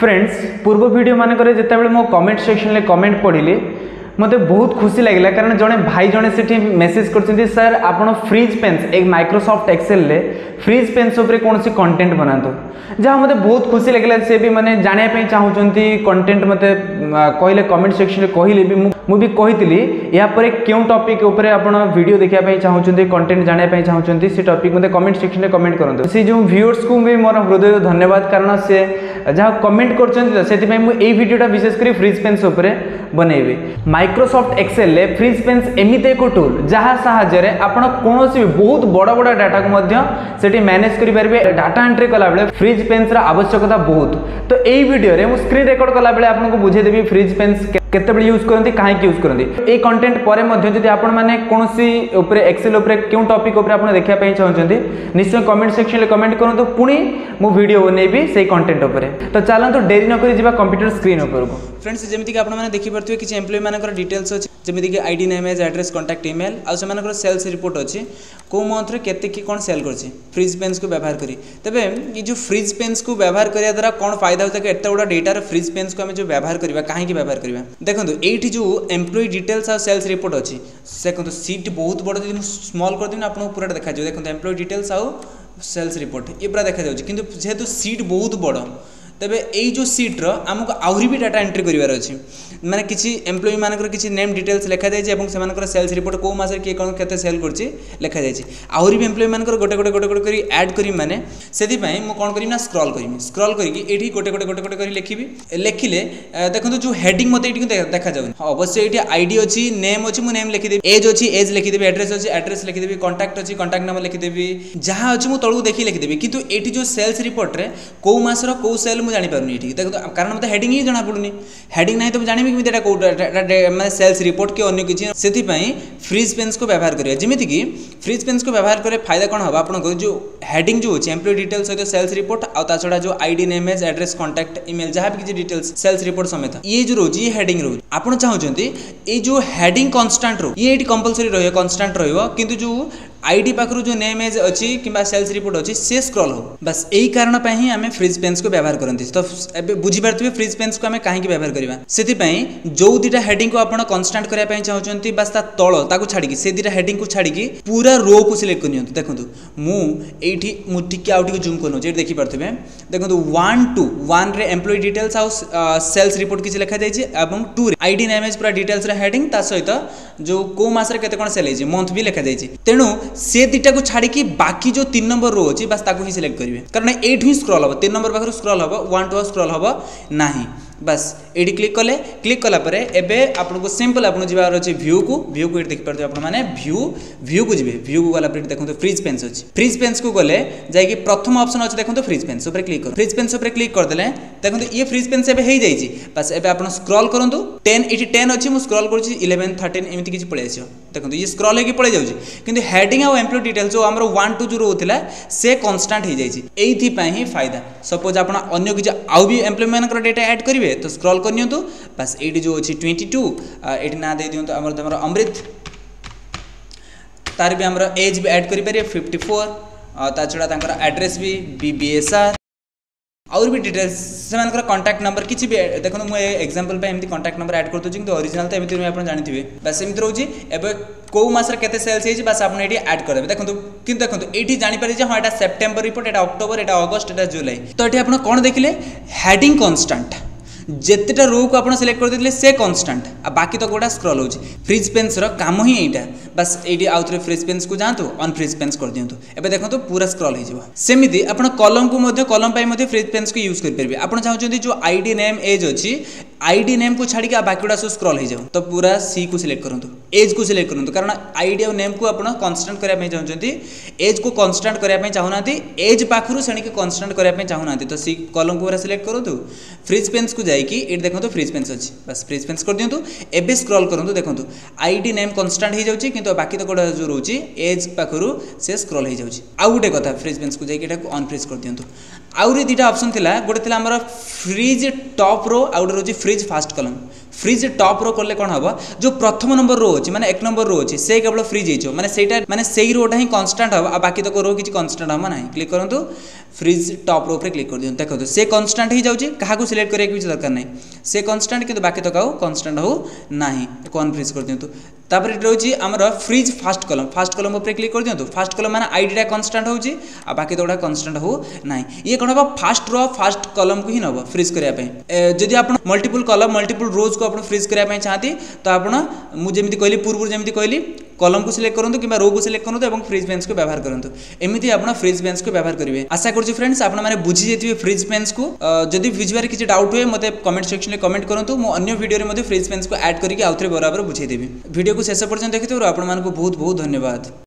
friends পূর্ব video মানকরে যেতবে মো কমেন্ট সেকশনরে কমেন্ট পড়লে মতো বহুত খুশি লাগিলা কারণ জনে ভাই জনে সেটি মেসেজ করছেন স্যার আপনার ফ্রিজ পেন্স এক মাইক্রোসফট এক্সেলরে ফ্রিজ পেন্স উপরে কোণী কন্টেন্ট বনাতু যা মতো বহুত খুশি লাগিলা সে বি মানে জাঁয়া চাহুমান কন্টেন্ট মতো কহিলে কমেন্ট সেকশনরে কহিলে বি মু বি কহিলি यहाँ क्यों टॉपिक उपर आपड़ भिड देखा चाहूँ कंटेन्ट जाना चाहते से टॉपिक मतलब कमेंट सेक्शन में कमेंट करूँ से जो भिवर्स को भी मोर हृदय तो धन्यवाद कारण से जहाँ कमेंट करें भिडियोटा विशेषकर फ्रिज पेन्स बनईबी माइक्रोसफ्ट एक्सेल फ्रिज पेन्स एमती एक टूल जहाँ साहब कौन भी बहुत बड़ बड़ा डाटा को मैनेज करें डाटा एंट्री कला बेल फ्रिज पेन्स आवश्यकता बहुत तो यही भिडियो में स्क्रीन रेकर्ड कला बेल आपको बुझेदेवी फ्रिज पेन्स কেতবে ইউজ করতে কাহি ইউজ করতে এই কন্টেন্ট পরে যদি আপনার মানে কোণী উপরে এক্সেল উপরে কেউ টপিক উপরে আপনার দেখা চাহুন নিশ্চয় কমেন্ট সেকশনরে কমেন্ট করতু পুঁ মু ভিডিও বনাইবি সেই কন্টেন্ট উপরে তো চালু ডেরি নকি যা কম্পুটর স্ক্রিন উপরক ফ্রেন্ডস যেমি আপনার দেখিপারে কিছু এমপ্লয়ি মান ডিটেলস অ ଯେମିତିକି I D name age address contact email ଆଉ ସେମାନଙ୍କର ସେଲ୍ସ ରିପୋର୍ଟ ଅଛି କେଉଁ ମନ୍ଥରେ କେତେ କିଏ କ'ଣ ସେଲ୍ କରିଛି ଫ୍ରିଜ୍ ପେନ୍ସକୁ ବ୍ୟବହାର କରି ତେବେ ଏ ଯେଉଁ ଫ୍ରିଜ୍ ପେନ୍ସକୁ ବ୍ୟବହାର କରିବା ଦ୍ୱାରା କ'ଣ ଫାଇଦା ହେଉଥାଏ ଏତେ ଗୁଡ଼ା ଡେଟାର ଫ୍ରିଜ୍ ପେନ୍ସକୁ ଆମେ ଯେଉଁ ବ୍ୟବହାର କରିବା କାହିଁକି ବ୍ୟବହାର କରିବା দেখুন এইটি যে এমপ্লয়ি ডিটেলস আর সেলস রিপোর্ট অছি দেখুন সিট বহুত বড় যদি স্মল করেদেবি আপনার পুরাটা দেখা যাবে দেখুন এমপ্লয়ি ডিটেলস আউ সেলস রিপোর্ট এ পুরা দেখা যাচ্ছে কিন্তু যেহেতু সিট বহুত বড় ତେବେ ଏଇ ଯେଉଁ ସିଟ୍ର ଆମକୁ ଆହୁରି ବି ଡାଟା ଏଣ୍ଟ୍ରି କରିବାର ଅଛି ମାନେ କିଛି ଏମ୍ପ୍ଲୟିମାନଙ୍କର କିଛି ନେମ୍ ଡିଟେଲ୍ସ ଲେଖାଯାଇଛି ଏବଂ ସେମାନଙ୍କର ସେଲ୍ସ ରିପୋର୍ଟ କେଉଁ ମାସରେ କିଏ କ'ଣ କେତେ ସେଲ୍ କରିଛି ଲେଖାଯାଇଛି ଆହୁରି ବି ଏମ୍ପ୍ଲୟିମାନଙ୍କର ଗୋଟେ ଗୋଟେ ଗୋଟେ ଗୋଟେ କରି ଆଡ଼୍ କରିବି ମାନେ ସେଥିପାଇଁ ମୁଁ କ'ଣ କରିବି ନା ସ୍କ୍ରଲ୍ କରିବି ସ୍କ୍ରଲ୍ କରିକି ଏଠି ଗୋଟେ ଗୋଟେ ଗୋଟେ ଗୋଟେ କରି ଲେଖିବି ଲେଖିଲେ ଦେଖନ୍ତୁ ଯେଉଁ ହେଡ଼ିଂ ମୋତେ ଏଠି ଦେଖାଯାଉନି ଅବଶ୍ୟ ଏଠି ଆଇଡ଼ି ଅଛି ନେମ୍ ଅଛି ମୁଁ ନେମ୍ ଲେଖିଦେବି ଏଜ୍ ଅଛି ଏଜ୍ ଲେଖିଦେବି ଆଡ୍ରେସ୍ ଅଛି ଆଡ୍ରେସ୍ ଲେଖିଦେବି କଣ୍ଟାକ୍ଟ ଅଛି କଣ୍ଟାକ୍ଟ ନମ୍ବର ଲେଖିଦେବି ଯାହା ଅଛି ମୁଁ ତଳକୁ ଦେଖି ଲେଖିଦେବି କିନ୍ତୁ ଏଠି ଯେଉଁ ସେଲ୍ସ ରିପୋର୍ଟରେ କେଉଁ ମାସର କେଉଁ ସେଲ୍ मुझे जापारे ये देखो तो कारण मतलब हेडिंग ही जमापड़ी हेडिंग ना तो जानवी कमी मैं सेल्स रिपोर्ट कि अगर किसी से फ्रिज पेन्स को व्यवहार करेंगे जमीक फ्रिज पेन्स को व्यवहार करेंगे फायदा कौन हाँ आपको जो हेडिंग जो होती है एम्प्लोई डिटेल सहित सेल्स रिपोर्ट आता छा जो I D name address contact email जहाँ भी किसी डिटेल्स सेल्स रिपोर्ट समेत ये जो रोज ये हेड रोज आप चाहते ये जो हेड कन्स्टांट रो ये कंपलसरी रही है कन्स्टांट रोज जो डी पाखु जो नेम एज अच्छी कि सेल्स रिपोर्ट अच्छी से स्क्रल हो बास यही कारण ही आम फ्रिज पेन्स को व्यवहार करते तो बुझीपे फ्रिज पेन्स को आम कहीं व्यवहार करवा से जो दुटा हेडिंग को आप कनस्टाट करने चाहते बास तल छाड़ी से दुटा हेडिंग को छाड़ी तो, तो, पूरा रो को सिलेक्ट कर देखो मुझे मुझे आउट टे जूम कर देखिपे देखो one two one employee details आउ सेल्स रिपोर्ट किसी लिखाई और टू डी नेम एज पूरा डिटेल्स हेडिंग सहित जो कौ मसरे के सेल लिखा जाए भी तेणु ସେ ଦୁଇଟାକୁ ଛାଡ଼ିକି ବାକି ଯେଉଁ ତିନି ନମ୍ବର ରୋ ଅଛି ବାସ୍ ତାକୁ ହିଁ ସିଲେକ୍ଟ କରିବେ କାରଣ ଏଇଠୁ ହିଁ ସ୍କ୍ରଲ୍ ହେବ ତିନି ନମ୍ବର ପାଖରୁ ସ୍କ୍ରଲ୍ ହେବ ୱାନ୍ ଟୁ ସ୍କ୍ରଲ୍ ହେବ ନାହିଁ बस ये क्लिक कले क्लिक कलापर एप सिंपल आपको भ्यू को भ्यू को ये देखिपुर आपने भ्यू भ्यू को जी भ्यू को गला देखते फ्रिज पेन्स अच्छे फ्रिज पेन्स को गले जाइए प्रथम अप्सन अच्छे देखो फ्रिज पेन्स क्लिक कर फ्रिज पेन्स क्लिक करदे देखते ये फ्रिज पेन्स एबाई बास एप स्क्रल करूँ टेन ये टेन अच्छी मुझे स्क्रल कर इलेवेन थर्टन एमती किसी पलि आसो देखते ये स्क्रल होगी पलि जाऊँच कि हेडिंग आउ एम्प्लोय डिटेल जो आम वन टू जो रोला से कन्स्टाट हो जाए यही फायदा सपोज आप किसी आउ भी एम्प्लोय मानक डेटा एड करेंगे କରିବେ ତ ସ୍କ୍ରଲ୍ କରିନିଅନ୍ତୁ ବାସ୍ ଏଇଠି ଯେଉଁ ଅଛି ଟ୍ୱେଣ୍ଟି ଟୁ ଏଇଠି ନାଁ ଦେଇଦିଅନ୍ତୁ ଆମର ତୁମର ଅମୃତ ତାର ବି ଆମର ଏଜ୍ ବି ଆଡ଼୍ କରିପାରିବେ ଫିଫ୍ଟି ଫୋର୍ ତା ଛଡ଼ା ତାଙ୍କର ଆଡ଼୍ରେସ୍ ବି ବି ବି ଏସ୍ ଆର୍ ଆହୁରି ବି ଡିଟେଲ୍ସ ସେମାନଙ୍କର କଣ୍ଟାକ୍ଟ ନମ୍ବର କିଛି ବି ଦେଖନ୍ତୁ ମୁଁ ଏ ଏକ୍ଜାମ୍ପଲ୍ ପାଇଁ ଏମିତି କଣ୍ଟାକ୍ଟ ନମ୍ବର ଆଡ଼୍ କରିଦେଉଛି କିନ୍ତୁ ଅରିଜିନାଲ୍ ତ ଏମିତି ଆପଣ ଜାଣିଥିବେ ବାସ୍ ଏମିତି ରହୁଛି ଏବେ କେଉଁ ମାସରେ କେତେ ସେଲ୍ସ ହେଇଛି ବାସ୍ ଆପଣ ଏଇଠି ଆଡ଼୍ କରିଦେବେ ଦେଖନ୍ତୁ କିନ୍ତୁ ଦେଖନ୍ତୁ ଏଇଠି ଜାଣିପାରିବେ ଯେ ହଁ ଏଇଟା ସେପ୍ଟେମ୍ବର ରିପୋର୍ଟ ଏଇଟା ଅକ୍ଟୋବର ଏଇଟା ଅଗଷ୍ଟ ଏଇଟା ଜୁଲାଇ ତ ଏଠି ଆପଣ କ'ଣ ଦେଖିଲେ ହ୍ୟାଡ଼ିଂ କନଷ୍ଟାଣ୍ଟ ଯେତେଟା ରୋକୁ ଆପଣ ସିଲେକ୍ଟ କରିଦେଇଥିଲେ ସେ କନଷ୍ଟାଣ୍ଟ ଆଉ ବାକି ତ ଗୋଟା ସ୍କ୍ରଲ୍ ହେଉଛି ଫ୍ରିଜ୍ ପେନ୍ସର କାମ ହିଁ ଏଇଟା बस ये आउ थे फ्रिज पेन्स को जातु अनफ्रिज पेन्स कर दिंतु एवं देखो पूरा स्क्रल होमती आपड़ कलम को कलम फ्रिज पेन्स को यूज करेंगे आप चाहते जो आई डी नेम एज अच्छी आई डी नेम को छाड़ी बाकी गुड़ा सब स्क्रल हो तो पूरा सी को सिलेक्ट करूँ एज को सिलेक्ट करूँ कारण आई डी आम को आप कन्सटाट करने चाहते एज को कन्सटाट करने चाहूना एज पाखु शेणी कन्सटाट करने चाहूना तो सी कलम को पूरा सिलेक्ट करूँ फ्रिज पेन्स को जाकि ये देखो फ्रिज पेन्स अच्छी बस फ्रिज पेन्स कर दिंतु एवं स्क्रल करूँ देखो आई डी नेम कन्सटाट हो कि ତ ବାକି ତ ଗୁଡ଼ା ଯେଉଁ ରହୁଛି ଏଜ୍ ପାଖରୁ ସେ ସ୍କ୍ରଲ୍ ହୋଇଯାଉଛି ଆଉ ଗୋଟେ କଥା ଫ୍ରିଜ୍ ବେଞ୍ଚକୁ ଯାଇକି ଏଟାକୁ ଅନ୍ଫ୍ରିଜ୍ କରିଦିଅନ୍ତୁ ଆହୁରି ଦୁଇଟା ଅପସନ୍ ଥିଲା ଗୋଟେ ଥିଲା ଆମର ଫ୍ରିଜ୍ ଟପ୍ ରୋ ଆଉ ଗୋଟେ ରହୁଛି freeze first column freeze top row করলে কোণ হব যে প্রথম নম্বর রো অছি মানে এক নম্বর রো অছি সেই কেবল ফ্রিজ হয়েছে মানে সেইটা মানে সেই রোটা হি কনস্টাট হব আর বাকি তক রো কিছু কনস্টাট হব না ক্লিক করতু फ्रिज टप्र उपरे क्लिक कर दिखाँ देखते से कनस्टाट हो जाए क्या सिलेक्ट कर दरकार ना से कनस्टाट कि बाकी तक कनस्टाट हो ना कनफ्रिज कर दिखाँ तापर ये रोचे आमर फ्रिज फास्ट कलम फास्ट कलम उपर क्लिक कर दिखाँ फास्ट कलम मैंने आईडीटा कनस्टाट हो बाकी तो गुड़ा कनस्टाट हो ना ये कौन हम फास्ट रो फास्ट कलम को ही नब फ्रिज करने जदि आप मल्टीपुल कलम मल्टीपुल रोज को आप फ्रिज करने चाहती तो आप मुझे कहली पूर्व जमी कहली कलम को सिलेक्ट करूँ कि रो को सिलेक्ट करूँ और फ्रिज बेन्स को व्यवहार करूँ एमती आप फ्रिज बेन्स को व्यवहार करेंगे आशा करूँ फ्रेंड्स आपने बुझी जाइए फ्रिज बेन्स को जब बुझे किसी डाउट हुए मत कमेंट सेक्शन में कमेंट करूँ मुझ अगर में फ्रिज बेन्स को एड करके आउ थे बराबर बुझेदेवी भिडियो को शेष पर्यटन देखिए आप बहुत बहुत धन्यवाद